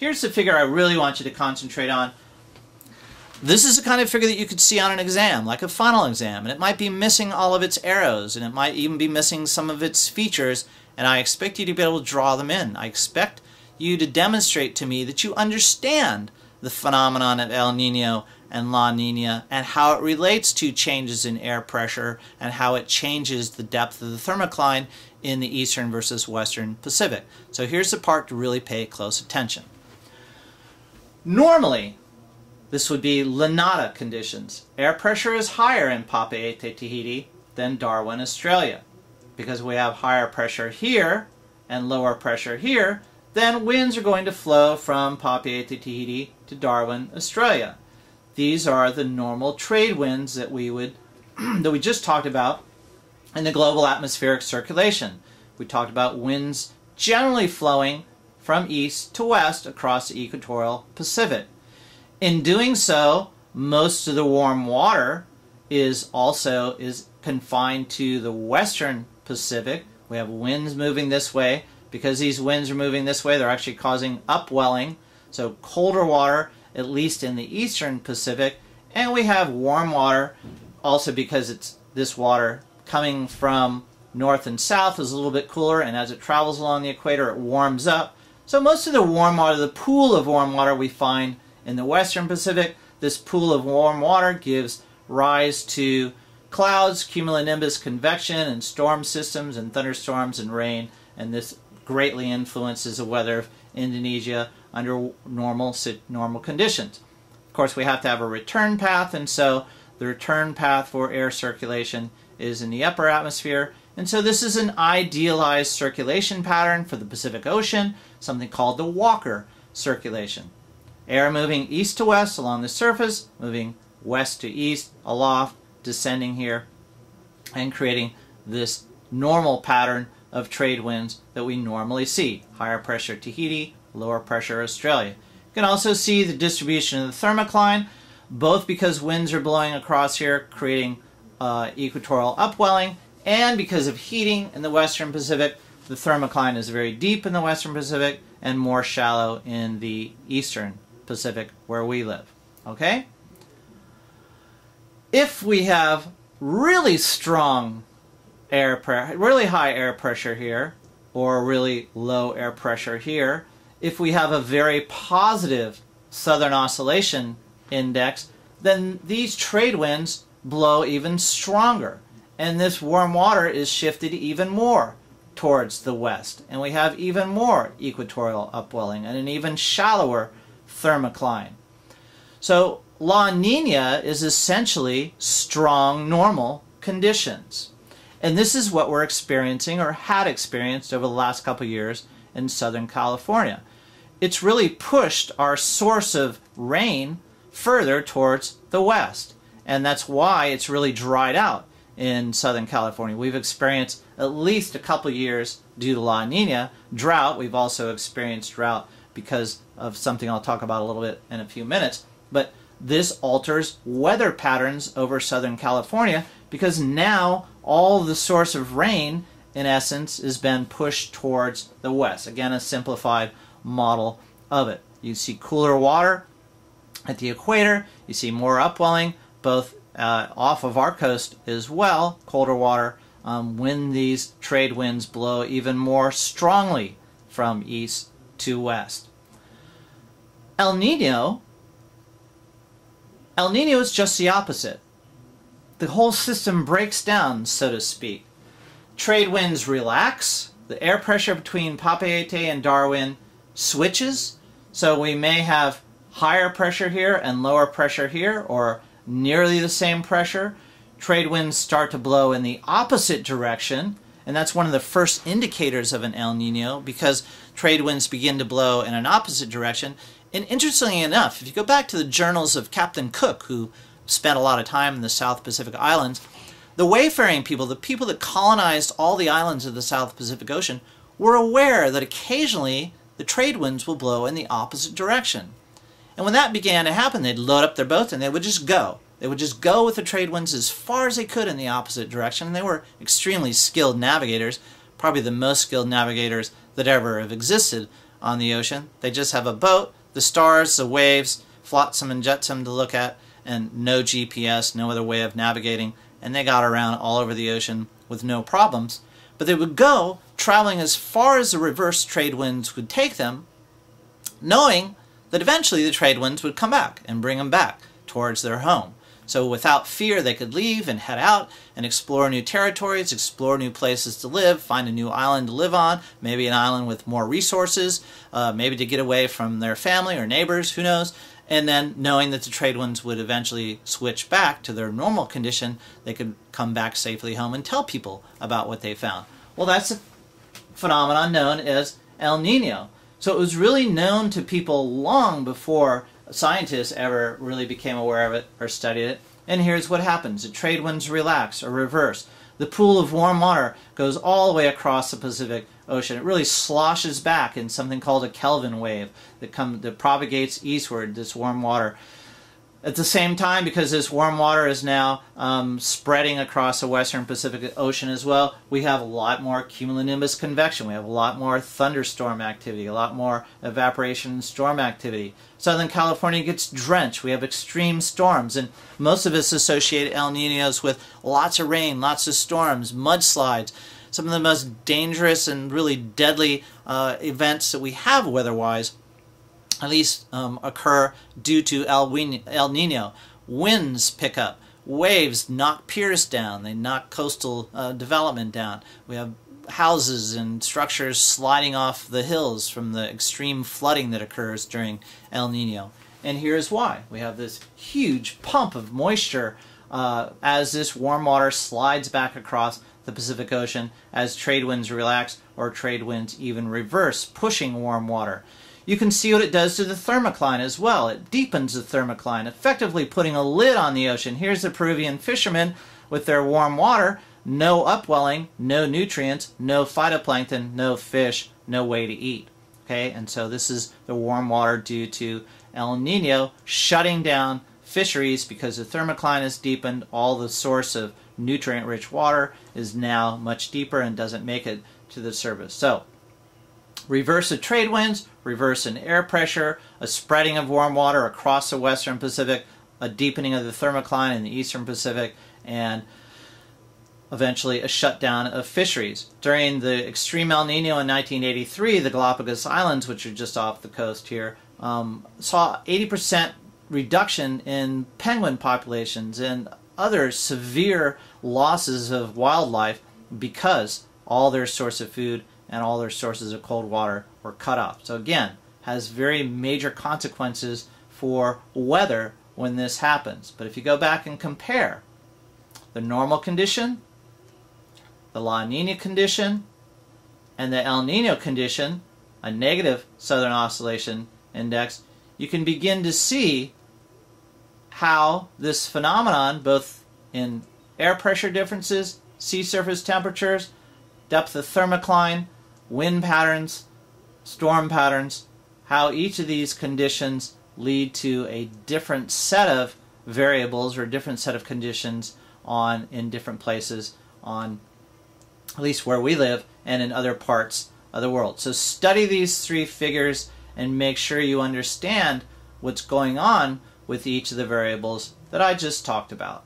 here's the figure I really want you to concentrate on. This is the kind of figure that you could see on an exam, like a final exam, and it might be missing all of its arrows, and it might even be missing some of its features, and I expect you to be able to draw them in. I expect you to demonstrate to me that you understand the phenomenon of El Nino and La Nina and how it relates to changes in air pressure and how it changes the depth of the thermocline in the eastern versus western Pacific. So here's the part to really pay close attention. Normally, this would be La Nada conditions. Air pressure is higher in Papeete, Tahiti than Darwin, Australia. Because we have higher pressure here and lower pressure here, then winds are going to flow from Papeete, Tahiti to Darwin, Australia. These are the normal trade winds that we would that we just talked about in the global atmospheric circulation. We talked about winds generally flowing from east to west across the equatorial Pacific. In doing so, most of the warm water is also is confined to the western Pacific. We have winds moving this way. Because these winds are moving this way, they're actually causing upwelling. So colder water, at least in the eastern Pacific. And we have warm water, also because it's this water coming from north and south is a little bit cooler, and as it travels along the equator, it warms up. So most of the warm water, the pool of warm water we find in the western Pacific, this pool of warm water gives rise to clouds, cumulonimbus convection, and storm systems, and thunderstorms and rain, and this greatly influences the weather of Indonesia under normal normal conditions. Of course, we have to have a return path, and so the return path for air circulation is in the upper atmosphere. And so this is an idealized circulation pattern for the Pacific Ocean, something called the Walker circulation. Air moving east to west along the surface, moving west to east, aloft, descending here, and creating this normal pattern of trade winds that we normally see. Higher pressure Tahiti, lower pressure Australia. You can also see the distribution of the thermocline, both because winds are blowing across here, creating uh, equatorial upwelling, and because of heating in the western Pacific, the thermocline is very deep in the western Pacific and more shallow in the eastern Pacific where we live. Okay? If we have really strong air pressure, really high air pressure here, or really low air pressure here, if we have a very positive southern oscillation index, then these trade winds blow even stronger. And this warm water is shifted even more towards the west. And we have even more equatorial upwelling and an even shallower thermocline. So La Nina is essentially strong normal conditions. And this is what we're experiencing or had experienced over the last couple years in Southern California. It's really pushed our source of rain further towards the west. And that's why it's really dried out in Southern California. We've experienced at least a couple years due to La Nina drought. We've also experienced drought because of something I'll talk about a little bit in a few minutes. But this alters weather patterns over Southern California because now all the source of rain, in essence, has been pushed towards the west. Again, a simplified model of it. You see cooler water at the equator, you see more upwelling, both uh, off of our coast as well, colder water, um, when these trade winds blow even more strongly from east to west. El Nino, El Nino is just the opposite. The whole system breaks down, so to speak. Trade winds relax, the air pressure between Papeete and Darwin switches, so we may have higher pressure here and lower pressure here, or nearly the same pressure. Trade winds start to blow in the opposite direction, and that's one of the first indicators of an El Nino because trade winds begin to blow in an opposite direction. And interestingly enough, if you go back to the journals of Captain Cook, who spent a lot of time in the South Pacific Islands, the wayfaring people, the people that colonized all the islands of the South Pacific Ocean, were aware that occasionally the trade winds will blow in the opposite direction. And when that began to happen, they'd load up their boats and they would just go. They would just go with the trade winds as far as they could in the opposite direction. And they were extremely skilled navigators, probably the most skilled navigators that ever have existed on the ocean. They just have a boat, the stars, the waves, flotsam and jetsam to look at, and no GPS, no other way of navigating, and they got around all over the ocean with no problems. But they would go traveling as far as the reverse trade winds would take them, knowing that eventually the trade winds would come back and bring them back towards their home. So without fear, they could leave and head out and explore new territories, explore new places to live, find a new island to live on, maybe an island with more resources, uh, maybe to get away from their family or neighbors, who knows. And then knowing that the trade winds would eventually switch back to their normal condition, they could come back safely home and tell people about what they found. Well, that's a phenomenon known as El Nino. So it was really known to people long before scientists ever really became aware of it or studied it. And here's what happens. The trade winds relax or reverse. The pool of warm water goes all the way across the Pacific Ocean. It really sloshes back in something called a Kelvin wave that, come, that propagates eastward, this warm water. At the same time, because this warm water is now um, spreading across the western Pacific Ocean as well, we have a lot more cumulonimbus convection. We have a lot more thunderstorm activity, a lot more evaporation and storm activity. Southern California gets drenched. We have extreme storms, and most of us associate El Ninos with lots of rain, lots of storms, mudslides. Some of the most dangerous and really deadly uh, events that we have weather-wise at least um, occur due to El, El Nino. Winds pick up, waves knock piers down, they knock coastal uh, development down. We have houses and structures sliding off the hills from the extreme flooding that occurs during El Nino. And here's why. We have this huge pump of moisture uh, as this warm water slides back across the Pacific Ocean as trade winds relax or trade winds even reverse, pushing warm water. You can see what it does to the thermocline as well. It deepens the thermocline, effectively putting a lid on the ocean. Here's the Peruvian fishermen with their warm water, no upwelling, no nutrients, no phytoplankton, no fish, no way to eat. Okay, and so this is the warm water due to El Nino shutting down fisheries because the thermocline is deepened, all the source of nutrient-rich water is now much deeper and doesn't make it to the surface. So reverse of trade winds, reverse in air pressure, a spreading of warm water across the western Pacific, a deepening of the thermocline in the eastern Pacific, and eventually a shutdown of fisheries. During the extreme El Nino in 1983, the Galapagos Islands, which are just off the coast here, um, saw 80% reduction in penguin populations and other severe losses of wildlife because all their source of food and all their sources of cold water were cut off. So again, has very major consequences for weather when this happens. But if you go back and compare the normal condition, the La Nina condition, and the El Nino condition, a negative southern oscillation index, you can begin to see how this phenomenon, both in air pressure differences, sea surface temperatures, depth of thermocline, wind patterns, storm patterns, how each of these conditions lead to a different set of variables or a different set of conditions on in different places on at least where we live and in other parts of the world. So study these three figures and make sure you understand what's going on with each of the variables that I just talked about.